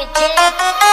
Motherfucking jet.